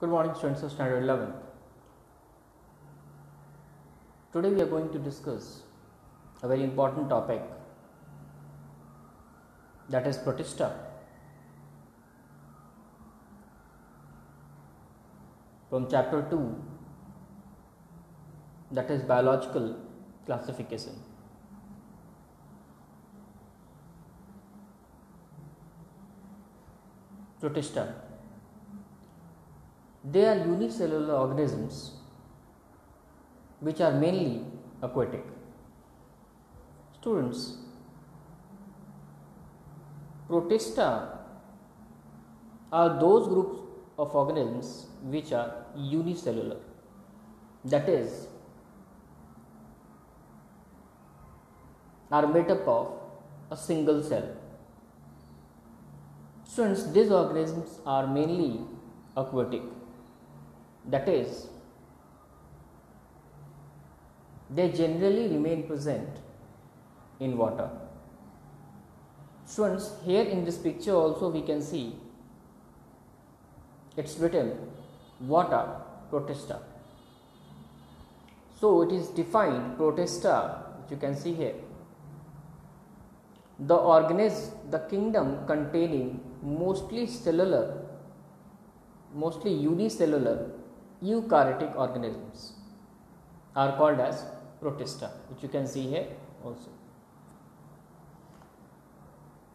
Good morning, students of Standard 11. Today we are going to discuss a very important topic that is protista. From chapter 2 that is biological classification. Protista. They are unicellular organisms which are mainly aquatic. Students, Protista are those groups of organisms which are unicellular. That is, are made up of a single cell. Students, these organisms are mainly aquatic. That is, they generally remain present in water. Students, here in this picture also we can see it's written water protista. So it is defined protista, which you can see here. The organism, the kingdom containing mostly cellular, mostly unicellular eukaryotic organisms are called as protista, which you can see here also.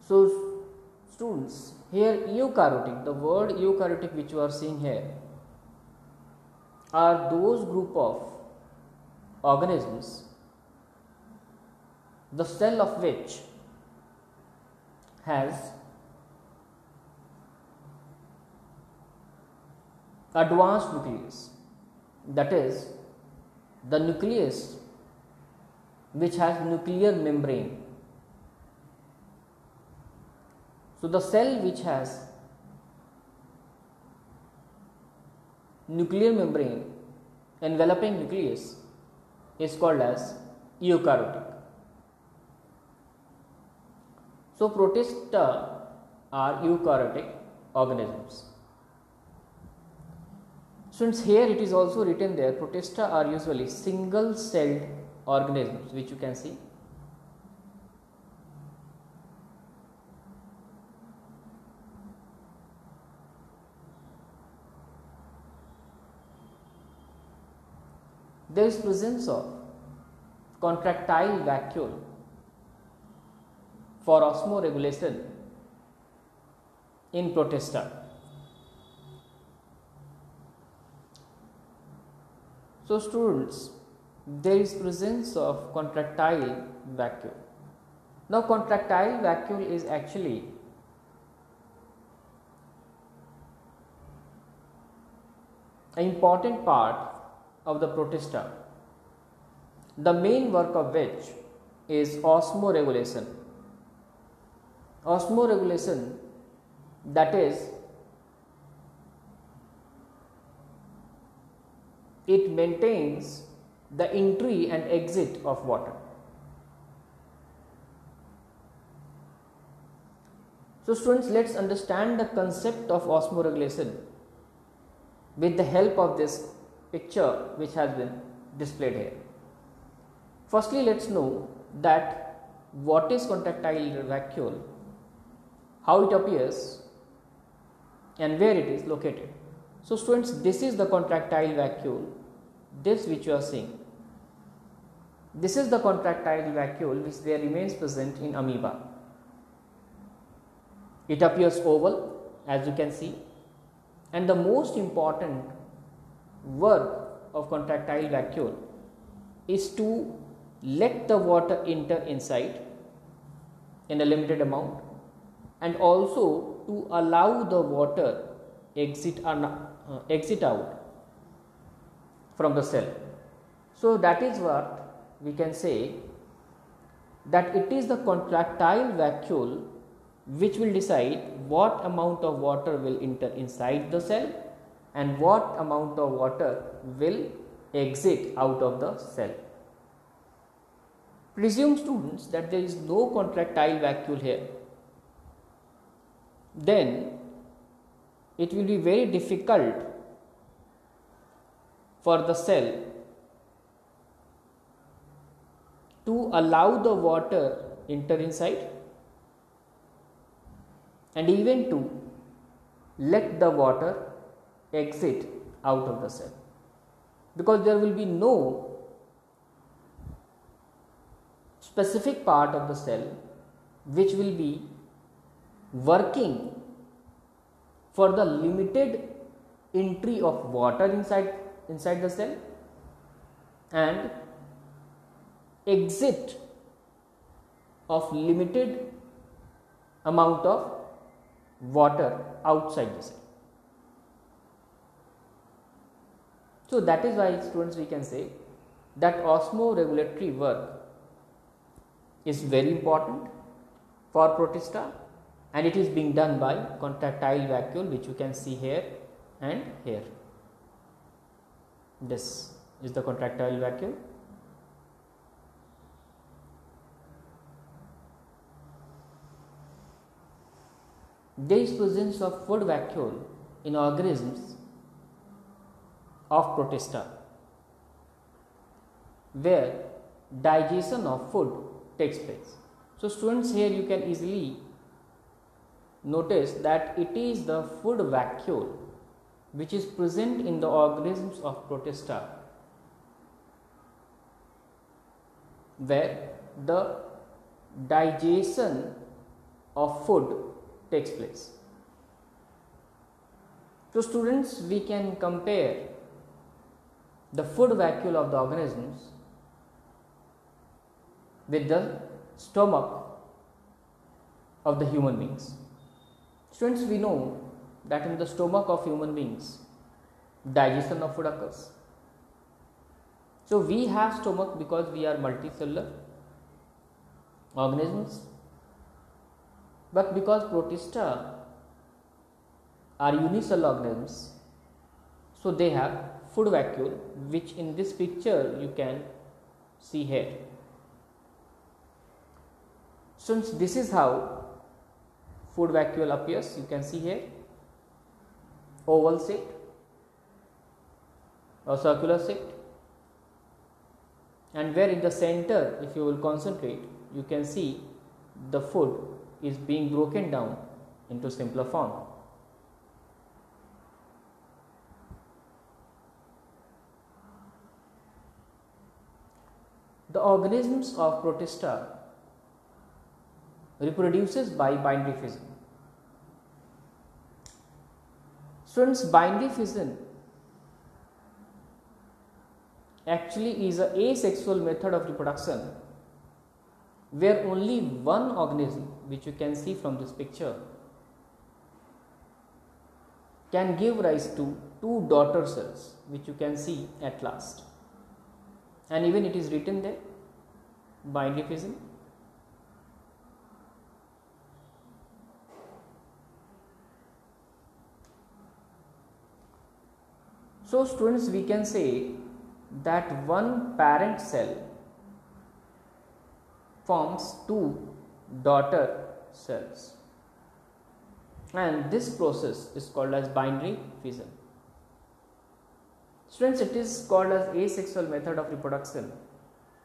So, students, here eukaryotic, the word eukaryotic which you are seeing here are those group of organisms the cell of which has advanced nucleus that is the nucleus which has nuclear membrane. So the cell which has nuclear membrane enveloping nucleus is called as eukaryotic. So protista are eukaryotic organisms since here it is also written there protista are usually single celled organisms which you can see. There is presence of contractile vacuole for osmoregulation in protista So, students, there is presence of contractile vacuole. Now, contractile vacuole is actually an important part of the protista, the main work of which is osmoregulation. Osmoregulation that is it maintains the entry and exit of water. So, students, let us understand the concept of osmoregulation with the help of this picture which has been displayed here. Firstly, let us know that what is contractile vacuole, how it appears and where it is located. So, students this is the contractile vacuole this which you are seeing. This is the contractile vacuole which there remains present in amoeba. It appears oval as you can see and the most important work of contractile vacuole is to let the water enter inside in a limited amount and also to allow the water exit uh, exit out from the cell. So, that is what we can say that it is the contractile vacuole which will decide what amount of water will enter inside the cell and what amount of water will exit out of the cell. Presume students that there is no contractile vacuole here, then it will be very difficult for the cell to allow the water enter inside and even to let the water exit out of the cell. Because there will be no specific part of the cell which will be working for the limited entry of water inside inside the cell and exit of limited amount of water outside the cell. So, that is why students we can say that osmoregulatory work is very important for protista and it is being done by contractile vacuole which you can see here and here. This is the contractile vacuole. There is presence of food vacuole in organisms of protista where digestion of food takes place. So, students here you can easily notice that it is the food vacuole which is present in the organisms of protista where the digestion of food takes place. So, students we can compare the food vacuole of the organisms with the stomach of the human beings. Students, we know that in the stomach of human beings, digestion of food occurs. So, we have stomach because we are multicellular organisms, but because protista are unicellular organisms, so they have food vacuole which in this picture you can see here. Since this is how food vacuole appears, you can see here. Oval shape or circular shape and where in the center if you will concentrate you can see the food is being broken down into simpler form. The organisms of protista reproduces by binary fission. Students, binary fission actually is a asexual method of reproduction where only one organism which you can see from this picture can give rise to two daughter cells which you can see at last and even it is written there binary fission So, students we can say that one parent cell forms two daughter cells and this process is called as binary fission. Students it is called as asexual method of reproduction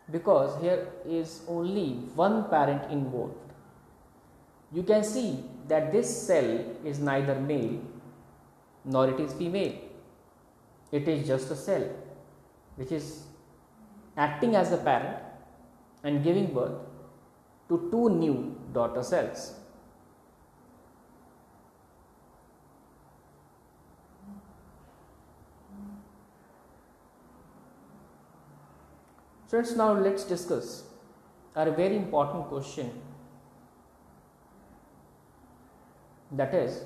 because here is only one parent involved. You can see that this cell is neither male nor it is female it is just a cell which is acting as a parent and giving birth to two new daughter cells. Friends, now let us discuss a very important question that is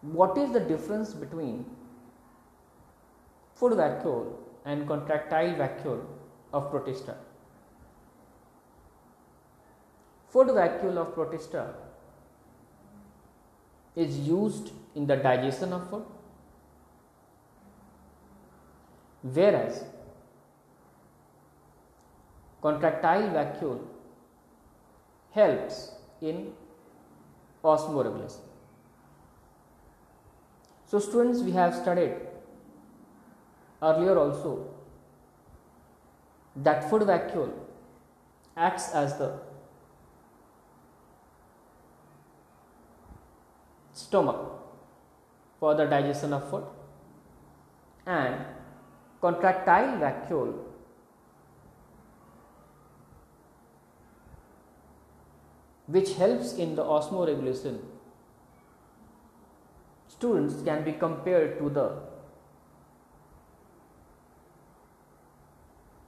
what is the difference between food vacuole and contractile vacuole of protista? Food vacuole of protista is used in the digestion of food whereas contractile vacuole helps in osmoregulation. So, students we have studied earlier also. That food vacuole acts as the stomach for the digestion of food. And contractile vacuole which helps in the osmoregulation students can be compared to the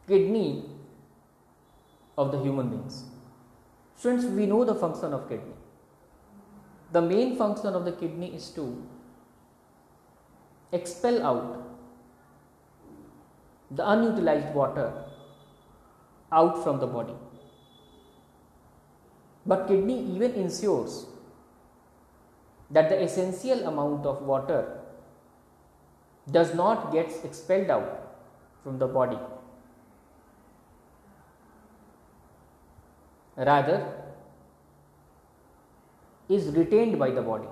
kidney of the human beings. Students, we know the function of kidney. The main function of the kidney is to expel out the unutilized water out from the body. But kidney even ensures that the essential amount of water does not get expelled out from the body rather is retained by the body.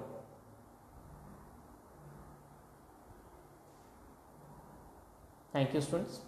Thank you students.